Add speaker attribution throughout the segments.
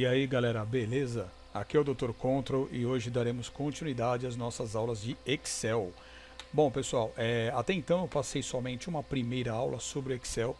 Speaker 1: E aí galera, beleza? Aqui é o Dr. Control e hoje daremos continuidade às nossas aulas de Excel. Bom pessoal, é, até então eu passei somente uma primeira aula sobre Excel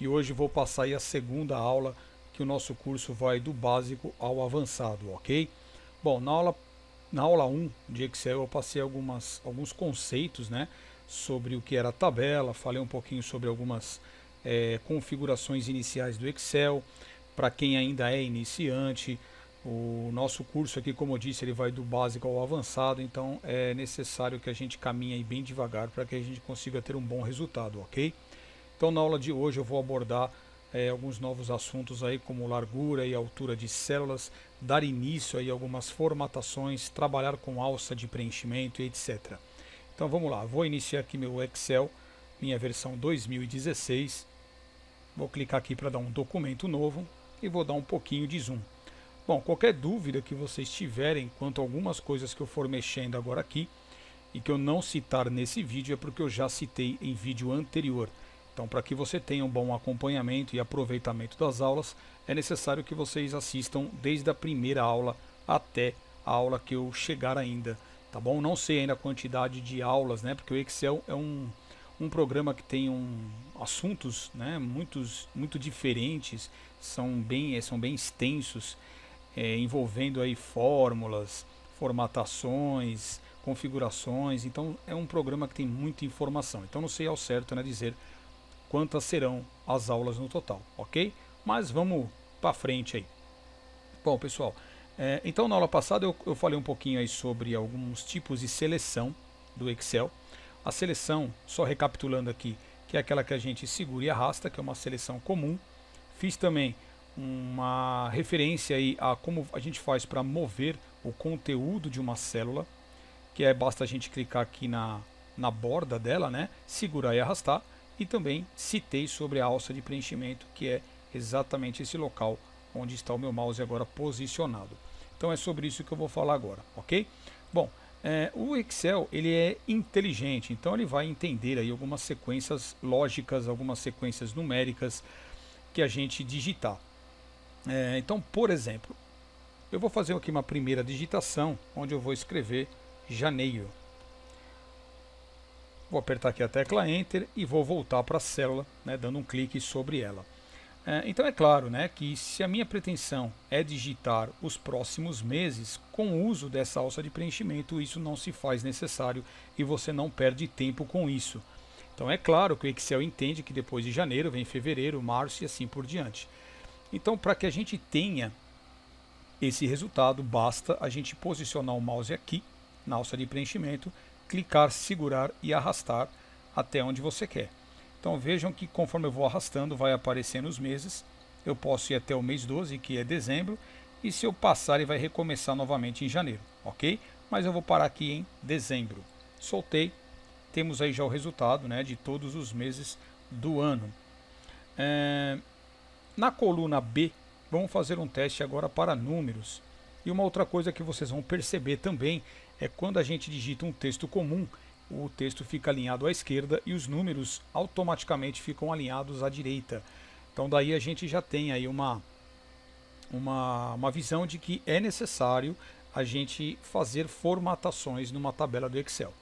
Speaker 1: e hoje vou passar a segunda aula que o nosso curso vai do básico ao avançado, ok? Bom, na aula, na aula 1 de Excel eu passei algumas, alguns conceitos né, sobre o que era tabela, falei um pouquinho sobre algumas é, configurações iniciais do Excel, para quem ainda é iniciante, o nosso curso aqui, como eu disse, ele vai do básico ao avançado, então é necessário que a gente caminhe bem devagar para que a gente consiga ter um bom resultado, ok? Então na aula de hoje eu vou abordar é, alguns novos assuntos aí como largura e altura de células, dar início aí a algumas formatações, trabalhar com alça de preenchimento e etc. Então vamos lá, vou iniciar aqui meu Excel, minha versão 2016. Vou clicar aqui para dar um documento novo e vou dar um pouquinho de zoom. Bom, qualquer dúvida que vocês tiverem quanto a algumas coisas que eu for mexendo agora aqui e que eu não citar nesse vídeo é porque eu já citei em vídeo anterior. Então, para que você tenha um bom acompanhamento e aproveitamento das aulas, é necessário que vocês assistam desde a primeira aula até a aula que eu chegar ainda, tá bom? Não sei ainda a quantidade de aulas, né? Porque o Excel é um, um programa que tem um, assuntos, né? Muitos, muito diferentes, são bem, são bem extensos, é, envolvendo aí fórmulas, formatações, configurações. Então, é um programa que tem muita informação. Então, não sei ao certo, né? Dizer quantas serão as aulas no total, ok? Mas vamos para frente aí. Bom, pessoal, é, então na aula passada eu, eu falei um pouquinho aí sobre alguns tipos de seleção do Excel. A seleção, só recapitulando aqui, que é aquela que a gente segura e arrasta, que é uma seleção comum. Fiz também uma referência aí a como a gente faz para mover o conteúdo de uma célula, que é basta a gente clicar aqui na, na borda dela, né, segurar e arrastar e também citei sobre a alça de preenchimento, que é exatamente esse local onde está o meu mouse agora posicionado. Então é sobre isso que eu vou falar agora, ok? Bom, é, o Excel ele é inteligente, então ele vai entender aí algumas sequências lógicas, algumas sequências numéricas que a gente digitar. É, então, por exemplo, eu vou fazer aqui uma primeira digitação, onde eu vou escrever janeiro. Vou apertar aqui a tecla Enter e vou voltar para a célula, né, dando um clique sobre ela. É, então é claro né, que se a minha pretensão é digitar os próximos meses, com o uso dessa alça de preenchimento, isso não se faz necessário e você não perde tempo com isso. Então é claro que o Excel entende que depois de janeiro vem fevereiro, março e assim por diante. Então para que a gente tenha esse resultado, basta a gente posicionar o mouse aqui na alça de preenchimento clicar, segurar e arrastar até onde você quer. Então vejam que conforme eu vou arrastando vai aparecendo os meses. Eu posso ir até o mês 12, que é dezembro, e se eu passar ele vai recomeçar novamente em janeiro, ok? Mas eu vou parar aqui em dezembro. Soltei, temos aí já o resultado né, de todos os meses do ano. É... Na coluna B, vamos fazer um teste agora para números. E uma outra coisa que vocês vão perceber também é quando a gente digita um texto comum, o texto fica alinhado à esquerda e os números automaticamente ficam alinhados à direita. Então daí a gente já tem aí uma, uma, uma visão de que é necessário a gente fazer formatações numa tabela do Excel.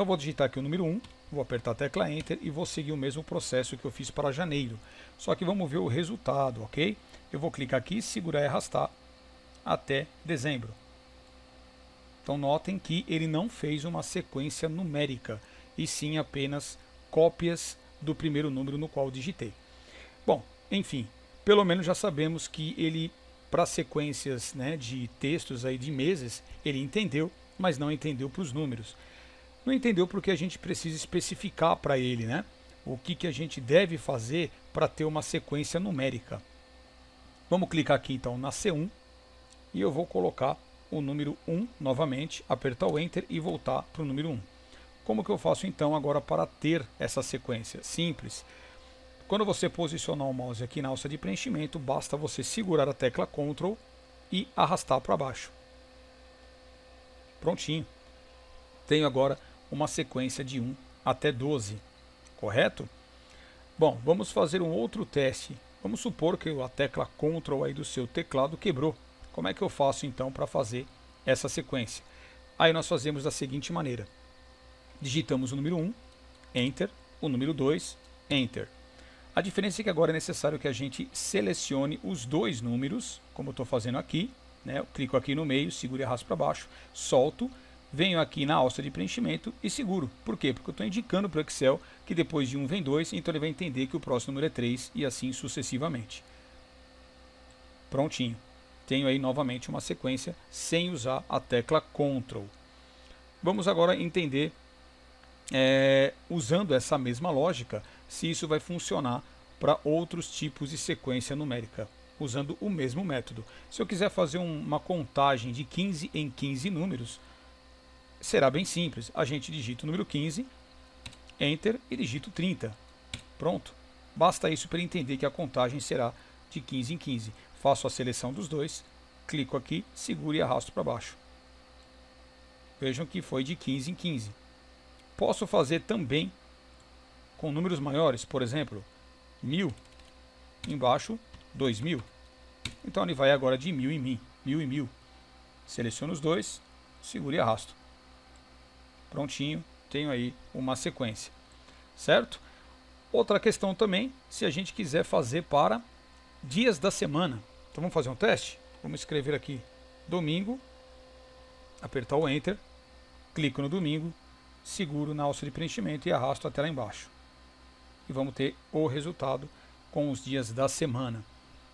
Speaker 1: Então vou digitar aqui o número 1, vou apertar a tecla Enter e vou seguir o mesmo processo que eu fiz para janeiro. Só que vamos ver o resultado, ok? Eu vou clicar aqui, segurar e arrastar até dezembro. Então notem que ele não fez uma sequência numérica, e sim apenas cópias do primeiro número no qual digitei. Bom, enfim, pelo menos já sabemos que ele, para sequências né, de textos aí de meses, ele entendeu, mas não entendeu para os números. Não entendeu porque a gente precisa especificar para ele né, o que, que a gente deve fazer para ter uma sequência numérica. Vamos clicar aqui então na C1 e eu vou colocar o número 1 novamente, apertar o Enter e voltar para o número 1. Como que eu faço então agora para ter essa sequência? Simples. Quando você posicionar o mouse aqui na alça de preenchimento, basta você segurar a tecla Ctrl e arrastar para baixo. Prontinho. Tenho agora uma sequência de 1 até 12, correto? Bom, vamos fazer um outro teste. Vamos supor que a tecla Ctrl aí do seu teclado quebrou Como é que eu faço então para fazer essa sequência? Aí nós fazemos da seguinte maneira. Digitamos o número 1, Enter, o número 2, Enter. A diferença é que agora é necessário que a gente selecione os dois números, como eu estou fazendo aqui. Né? Eu clico aqui no meio, seguro e arrasto para baixo, solto, venho aqui na alça de preenchimento e seguro. Por quê? Porque eu estou indicando para o Excel que depois de 1 vem 2, então ele vai entender que o próximo número é 3 e assim sucessivamente. Prontinho tenho aí novamente uma sequência sem usar a tecla Ctrl. Vamos agora entender, é, usando essa mesma lógica, se isso vai funcionar para outros tipos de sequência numérica, usando o mesmo método. Se eu quiser fazer um, uma contagem de 15 em 15 números, será bem simples. A gente digita o número 15, Enter e digito 30. Pronto. Basta isso para entender que a contagem será de 15 em 15 faço a seleção dos dois, clico aqui, seguro e arrasto para baixo. Vejam que foi de 15 em 15. Posso fazer também com números maiores, por exemplo, 1000, embaixo 2000. Então ele vai agora de 1000 em 1000, 1000 em 1000. Seleciono os dois, seguro e arrasto. Prontinho, tenho aí uma sequência. Certo? Outra questão também, se a gente quiser fazer para dias da semana. Então vamos fazer um teste? Vamos escrever aqui domingo, apertar o Enter, clico no domingo, seguro na alça de preenchimento e arrasto até lá embaixo. E vamos ter o resultado com os dias da semana.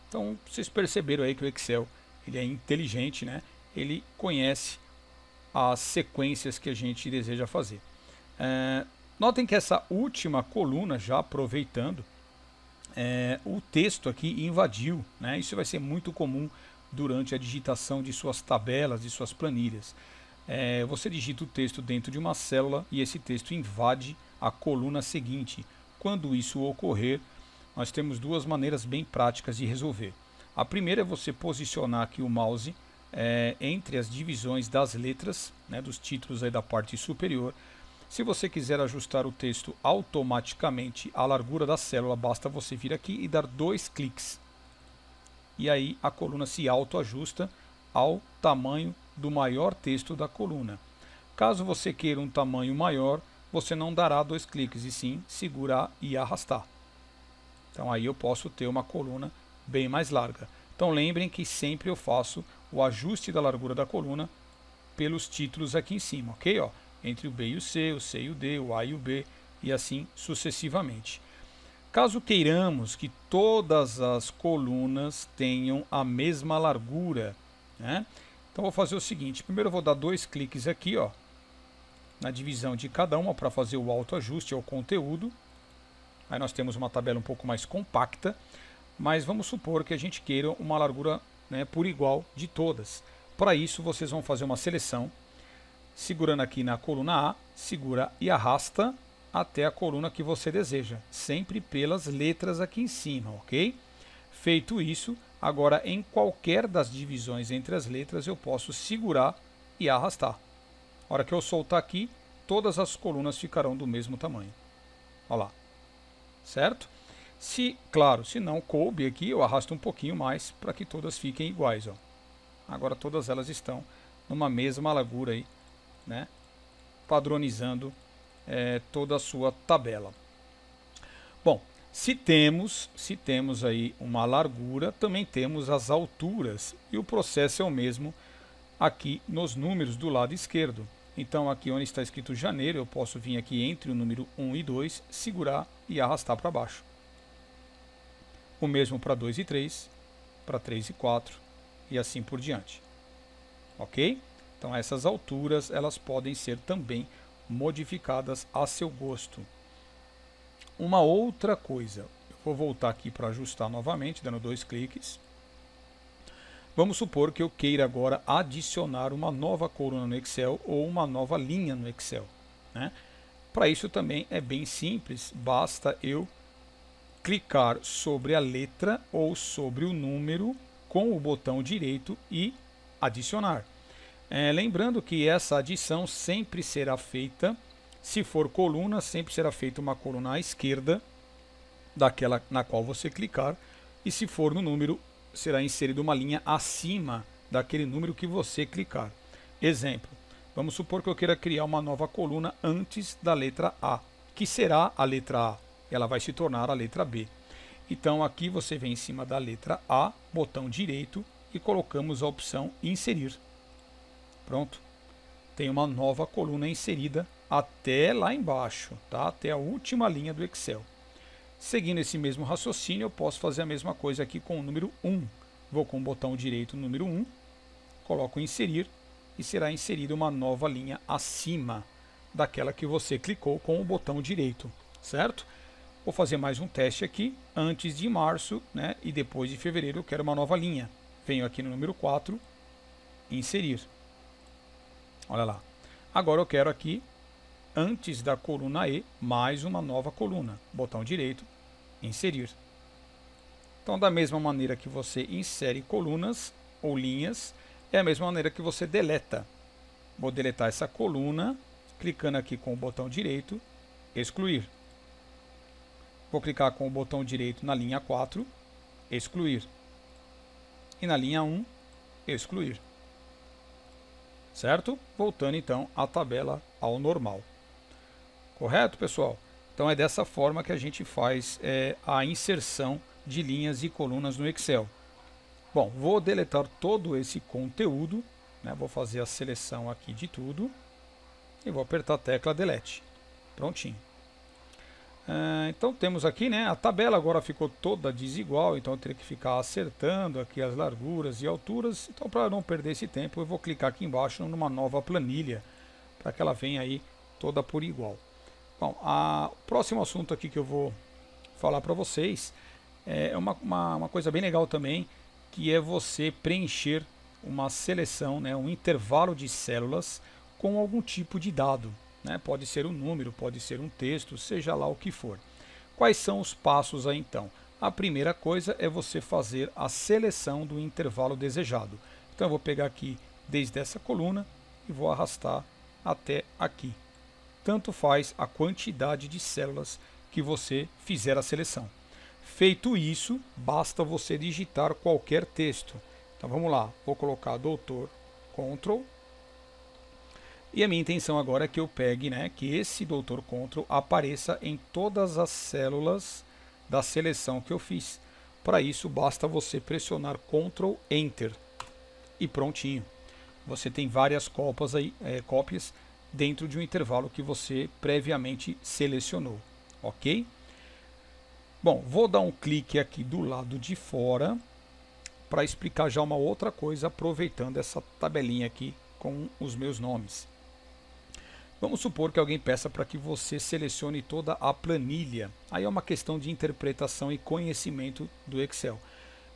Speaker 1: Então vocês perceberam aí que o Excel ele é inteligente, né? ele conhece as sequências que a gente deseja fazer. É, notem que essa última coluna, já aproveitando, é, o texto aqui invadiu. Né? Isso vai ser muito comum durante a digitação de suas tabelas, de suas planilhas. É, você digita o texto dentro de uma célula e esse texto invade a coluna seguinte. Quando isso ocorrer, nós temos duas maneiras bem práticas de resolver. A primeira é você posicionar aqui o mouse é, entre as divisões das letras, né, dos títulos aí da parte superior, se você quiser ajustar o texto automaticamente à largura da célula, basta você vir aqui e dar dois cliques. E aí a coluna se autoajusta ao tamanho do maior texto da coluna. Caso você queira um tamanho maior, você não dará dois cliques, e sim segurar e arrastar. Então aí eu posso ter uma coluna bem mais larga. Então lembrem que sempre eu faço o ajuste da largura da coluna pelos títulos aqui em cima, ok? Ó, entre o B e o C, o C e o D, o A e o B, e assim sucessivamente. Caso queiramos que todas as colunas tenham a mesma largura, né? então vou fazer o seguinte, primeiro vou dar dois cliques aqui, ó, na divisão de cada uma para fazer o autoajuste ao conteúdo. Aí nós temos uma tabela um pouco mais compacta, mas vamos supor que a gente queira uma largura né, por igual de todas. Para isso vocês vão fazer uma seleção segurando aqui na coluna A, segura e arrasta até a coluna que você deseja, sempre pelas letras aqui em cima, ok? Feito isso, agora em qualquer das divisões entre as letras eu posso segurar e arrastar. A hora que eu soltar aqui, todas as colunas ficarão do mesmo tamanho. Olha lá. Certo? Se, claro, se não coube aqui, eu arrasto um pouquinho mais para que todas fiquem iguais. Ó. Agora todas elas estão numa mesma largura aí né, padronizando é, toda a sua tabela. Bom, se temos, se temos aí uma largura, também temos as alturas e o processo é o mesmo aqui nos números do lado esquerdo. Então aqui onde está escrito janeiro, eu posso vir aqui entre o número 1 e 2, segurar e arrastar para baixo. O mesmo para 2 e 3, para 3 e 4 e assim por diante. Ok? Então essas alturas elas podem ser também modificadas a seu gosto. Uma outra coisa, eu vou voltar aqui para ajustar novamente, dando dois cliques. Vamos supor que eu queira agora adicionar uma nova coluna no Excel ou uma nova linha no Excel. Né? Para isso também é bem simples, basta eu clicar sobre a letra ou sobre o número com o botão direito e adicionar. É, lembrando que essa adição sempre será feita, se for coluna, sempre será feita uma coluna à esquerda daquela na qual você clicar, e se for no número, será inserida uma linha acima daquele número que você clicar. Exemplo, vamos supor que eu queira criar uma nova coluna antes da letra A, que será a letra A. Ela vai se tornar a letra B. Então aqui você vem em cima da letra A, botão direito e colocamos a opção inserir. Pronto. Tem uma nova coluna inserida até lá embaixo, tá? até a última linha do Excel. Seguindo esse mesmo raciocínio, eu posso fazer a mesma coisa aqui com o número 1. Vou com o botão direito número 1, coloco inserir e será inserida uma nova linha acima daquela que você clicou com o botão direito, certo? Vou fazer mais um teste aqui, antes de março né, e depois de fevereiro eu quero uma nova linha. Venho aqui no número 4, inserir. Olha lá. Agora eu quero aqui, antes da coluna E, mais uma nova coluna. Botão direito, inserir. Então, da mesma maneira que você insere colunas ou linhas, é a mesma maneira que você deleta. Vou deletar essa coluna, clicando aqui com o botão direito, excluir. Vou clicar com o botão direito na linha 4, excluir. E na linha 1, excluir. Certo? Voltando então à tabela ao normal. Correto, pessoal? Então é dessa forma que a gente faz é, a inserção de linhas e colunas no Excel. Bom, vou deletar todo esse conteúdo, né? vou fazer a seleção aqui de tudo e vou apertar a tecla Delete. Prontinho. Uh, então temos aqui, né, a tabela agora ficou toda desigual, então eu teria que ficar acertando aqui as larguras e alturas. Então para não perder esse tempo, eu vou clicar aqui embaixo numa nova planilha, para que ela venha aí toda por igual. Bom, o próximo assunto aqui que eu vou falar para vocês é uma, uma, uma, coisa bem legal também, que é você preencher uma seleção, né, um intervalo de células com algum tipo de dado. Né? Pode ser um número, pode ser um texto, seja lá o que for. Quais são os passos aí então? A primeira coisa é você fazer a seleção do intervalo desejado. Então eu vou pegar aqui desde essa coluna e vou arrastar até aqui. Tanto faz a quantidade de células que você fizer a seleção. Feito isso, basta você digitar qualquer texto. Então vamos lá, vou colocar doutor, Ctrl e a minha intenção agora é que eu pegue, né, que esse Doutor Control apareça em todas as células da seleção que eu fiz. Para isso, basta você pressionar Ctrl Enter e prontinho. Você tem várias copas aí, é, cópias dentro de um intervalo que você previamente selecionou, ok? Bom, vou dar um clique aqui do lado de fora para explicar já uma outra coisa, aproveitando essa tabelinha aqui com os meus nomes. Vamos supor que alguém peça para que você selecione toda a planilha. Aí é uma questão de interpretação e conhecimento do Excel.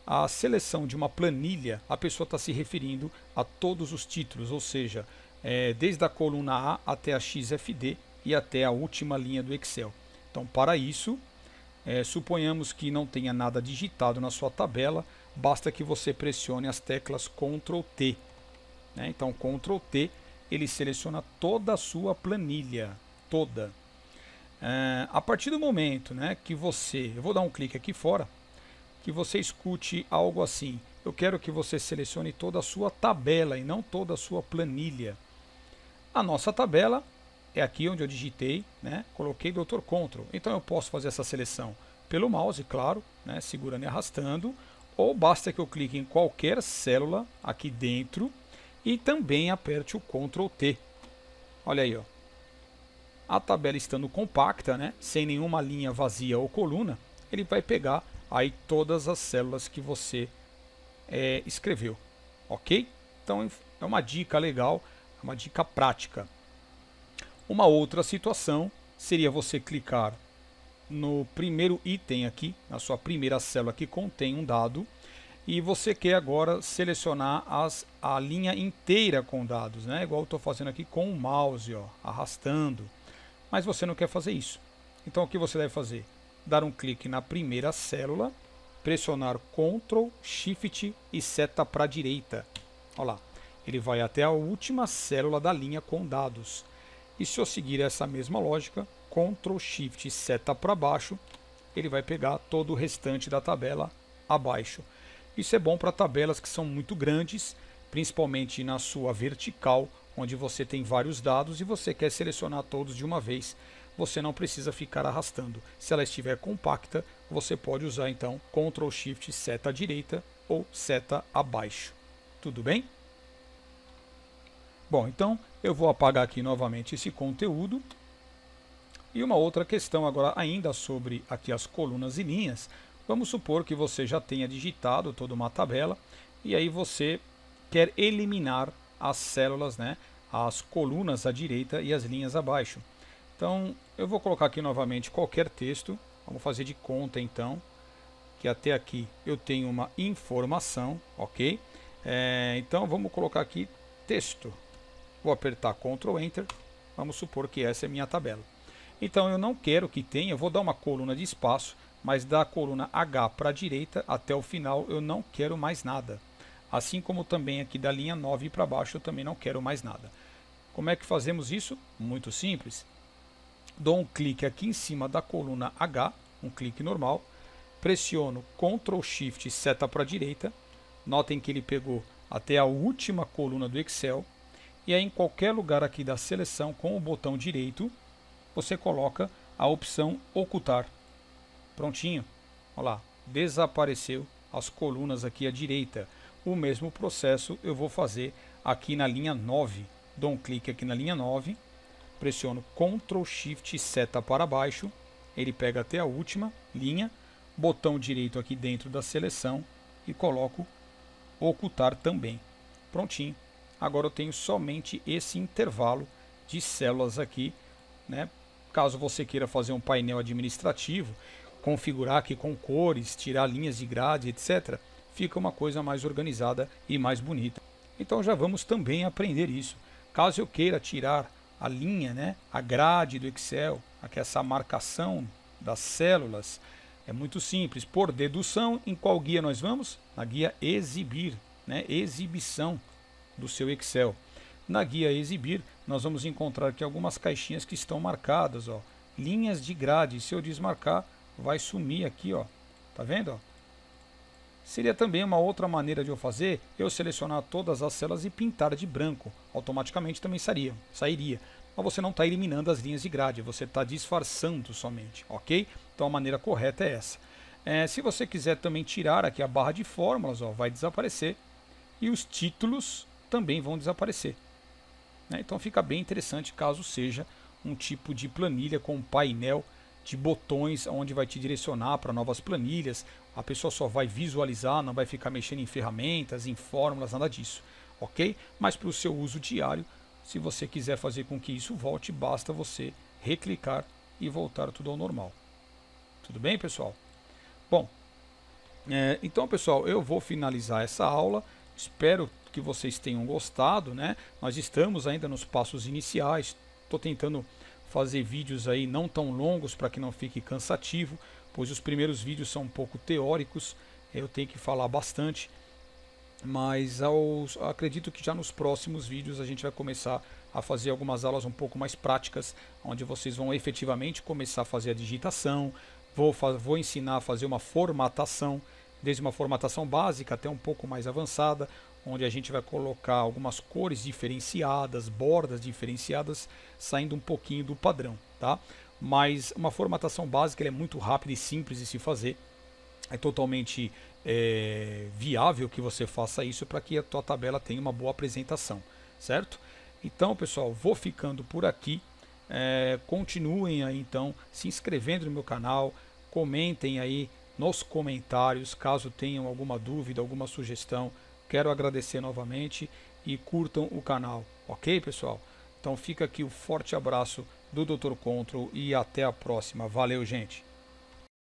Speaker 1: A seleção de uma planilha, a pessoa está se referindo a todos os títulos, ou seja, é, desde a coluna A até a XFD e até a última linha do Excel. Então, para isso, é, suponhamos que não tenha nada digitado na sua tabela, basta que você pressione as teclas Ctrl T. Né? Então, Ctrl T ele seleciona toda a sua planilha, toda. É, a partir do momento né, que você, eu vou dar um clique aqui fora, que você escute algo assim, eu quero que você selecione toda a sua tabela e não toda a sua planilha. A nossa tabela é aqui onde eu digitei, né, coloquei Dr. Ctrl, então eu posso fazer essa seleção pelo mouse, claro, né, segurando e arrastando, ou basta que eu clique em qualquer célula aqui dentro e também aperte o Ctrl T. Olha aí, ó. A tabela estando compacta, né, sem nenhuma linha vazia ou coluna, ele vai pegar aí todas as células que você é, escreveu, ok? Então é uma dica legal, uma dica prática. Uma outra situação seria você clicar no primeiro item aqui, na sua primeira célula que contém um dado, e você quer agora selecionar as, a linha inteira com dados, né? igual eu estou fazendo aqui com o mouse, ó, arrastando. Mas você não quer fazer isso. Então o que você deve fazer? Dar um clique na primeira célula, pressionar Ctrl, Shift e seta para a direita. Olha lá, ele vai até a última célula da linha com dados. E se eu seguir essa mesma lógica, Ctrl, Shift e seta para baixo, ele vai pegar todo o restante da tabela abaixo. Isso é bom para tabelas que são muito grandes principalmente na sua vertical, onde você tem vários dados e você quer selecionar todos de uma vez. Você não precisa ficar arrastando. Se ela estiver compacta, você pode usar então Ctrl Shift seta direita ou seta abaixo. Tudo bem? Bom, então eu vou apagar aqui novamente esse conteúdo. E uma outra questão agora ainda sobre aqui as colunas e linhas. Vamos supor que você já tenha digitado toda uma tabela e aí você quer eliminar as células, né, as colunas à direita e as linhas abaixo. Então eu vou colocar aqui novamente qualquer texto, vamos fazer de conta então que até aqui eu tenho uma informação, ok? É, então vamos colocar aqui texto. Vou apertar Ctrl Enter. Vamos supor que essa é minha tabela. Então eu não quero que tenha, vou dar uma coluna de espaço, mas da coluna H para a direita até o final eu não quero mais nada. Assim como também aqui da linha 9 para baixo eu também não quero mais nada. Como é que fazemos isso? Muito simples. Dou um clique aqui em cima da coluna H, um clique normal, pressiono Ctrl Shift seta para a direita. Notem que ele pegou até a última coluna do Excel. E aí em qualquer lugar aqui da seleção com o botão direito, você coloca a opção ocultar. Prontinho. Olha lá, desapareceu as colunas aqui à direita. O mesmo processo eu vou fazer aqui na linha 9. Dou um clique aqui na linha 9, pressiono Ctrl Shift seta para baixo, ele pega até a última linha, botão direito aqui dentro da seleção e coloco ocultar também. Prontinho. Agora eu tenho somente esse intervalo de células aqui, né? Caso você queira fazer um painel administrativo, configurar aqui com cores, tirar linhas de grade, etc., fica uma coisa mais organizada e mais bonita. Então já vamos também aprender isso. Caso eu queira tirar a linha, né, a grade do Excel, aqui essa marcação das células, é muito simples. Por dedução, em qual guia nós vamos? Na guia exibir, né? exibição do seu Excel. Na guia exibir, nós vamos encontrar aqui algumas caixinhas que estão marcadas, ó, linhas de grade. Se eu desmarcar, vai sumir aqui, ó. Tá vendo? Ó? Seria também uma outra maneira de eu fazer, eu selecionar todas as células e pintar de branco. Automaticamente também sairia, sairia mas você não está eliminando as linhas de grade, você está disfarçando somente, ok? Então a maneira correta é essa. É, se você quiser também tirar aqui a barra de fórmulas, ó, vai desaparecer e os títulos também vão desaparecer. Né? Então fica bem interessante caso seja um tipo de planilha com painel de botões onde vai te direcionar para novas planilhas. A pessoa só vai visualizar, não vai ficar mexendo em ferramentas, em fórmulas, nada disso, ok? Mas para o seu uso diário se você quiser fazer com que isso volte, basta você reclicar e voltar tudo ao normal. Tudo bem, pessoal? Bom, é, então, pessoal, eu vou finalizar essa aula. Espero que vocês tenham gostado, né? Nós estamos ainda nos passos iniciais. Estou tentando fazer vídeos aí não tão longos para que não fique cansativo, pois os primeiros vídeos são um pouco teóricos. Eu tenho que falar bastante mas aos, acredito que já nos próximos vídeos a gente vai começar a fazer algumas aulas um pouco mais práticas, onde vocês vão efetivamente começar a fazer a digitação, vou, vou ensinar a fazer uma formatação, desde uma formatação básica até um pouco mais avançada, onde a gente vai colocar algumas cores diferenciadas, bordas diferenciadas, saindo um pouquinho do padrão, tá? Mas uma formatação básica é muito rápida e simples de se fazer, é totalmente é, viável que você faça isso para que a tua tabela tenha uma boa apresentação, certo? Então, pessoal, vou ficando por aqui. É, continuem aí então se inscrevendo no meu canal, comentem aí nos comentários caso tenham alguma dúvida, alguma sugestão. Quero agradecer novamente e curtam o canal, ok, pessoal? Então fica aqui o forte abraço do Dr. Control e até a próxima. Valeu, gente!